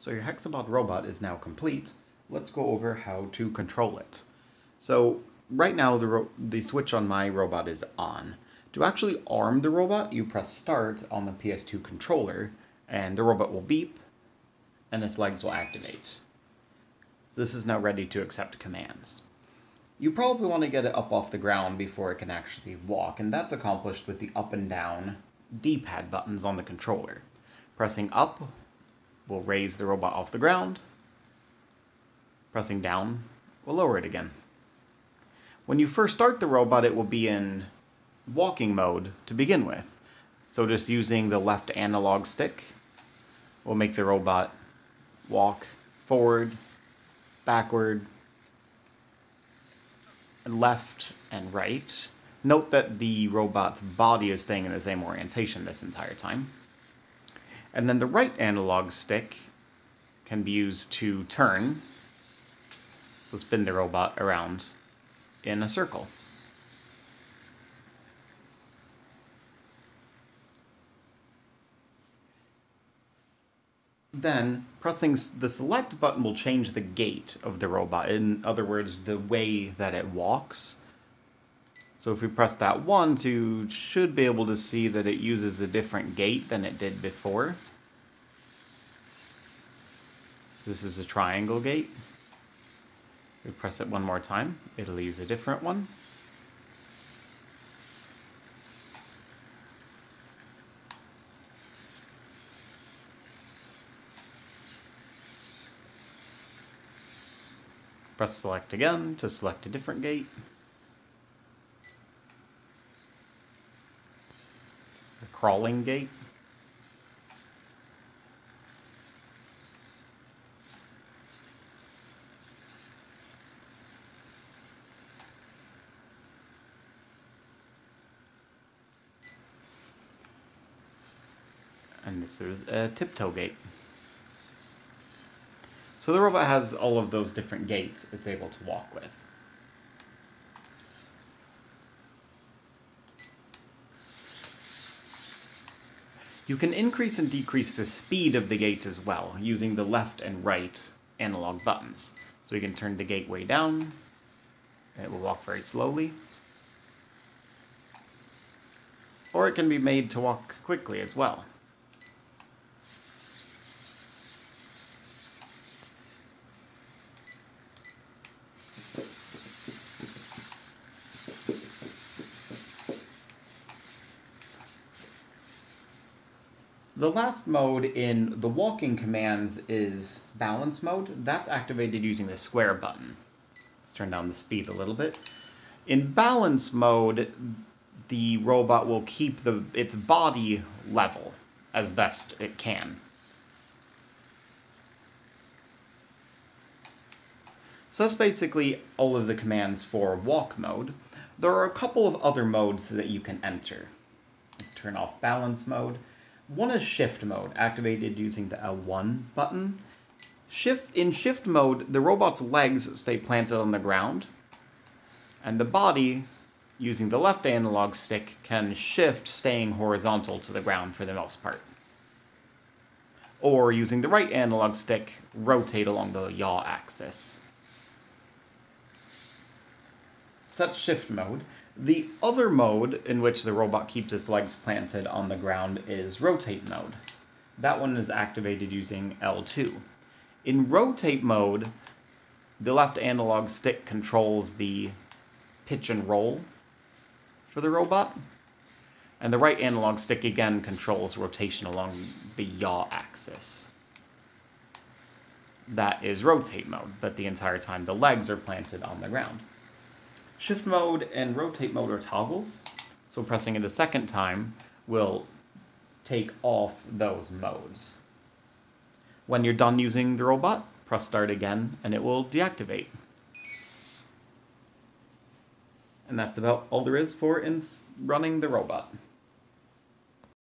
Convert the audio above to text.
So your Hexapod robot is now complete. Let's go over how to control it. So right now the, the switch on my robot is on. To actually arm the robot, you press start on the PS2 controller and the robot will beep and its legs will activate. So this is now ready to accept commands. You probably want to get it up off the ground before it can actually walk, and that's accomplished with the up and down D-pad buttons on the controller. Pressing up will raise the robot off the ground. Pressing down will lower it again. When you first start the robot, it will be in walking mode to begin with. So just using the left analog stick will make the robot walk forward, backward, left, and right. Note that the robot's body is staying in the same orientation this entire time. And then the right analog stick can be used to turn, so spin the robot around in a circle. Then, pressing the select button will change the gait of the robot. In other words, the way that it walks. So if we press that one, to should be able to see that it uses a different gait than it did before. This is a triangle gait. We press it one more time, it'll use a different one. Press select again to select a different gait. This is a crawling gait. And this is a tiptoe gait. So the robot has all of those different gaits it's able to walk with. You can increase and decrease the speed of the gait as well, using the left and right analog buttons. So we can turn the gait way down, and it will walk very slowly. Or it can be made to walk quickly as well. The last mode in the walking commands is balance mode. That's activated using the square button. Let's turn down the speed a little bit. In balance mode, the robot will keep the its body level as best it can. So that's basically all of the commands for walk mode. There are a couple of other modes that you can enter. Let's turn off balance mode. One is shift mode, activated using the L1 button. Shift In shift mode, the robot's legs stay planted on the ground, and the body, using the left analog stick, can shift staying horizontal to the ground for the most part. Or using the right analog stick, rotate along the yaw axis. Such shift mode. The other mode in which the robot keeps its legs planted on the ground is rotate mode. That one is activated using L2. In rotate mode, the left analog stick controls the pitch and roll for the robot, and the right analog stick again controls rotation along the yaw axis. That is rotate mode, but the entire time the legs are planted on the ground. Shift mode and rotate mode are toggles, so pressing it a second time will take off those modes. When you're done using the robot, press start again and it will deactivate. And that's about all there is for in running the robot.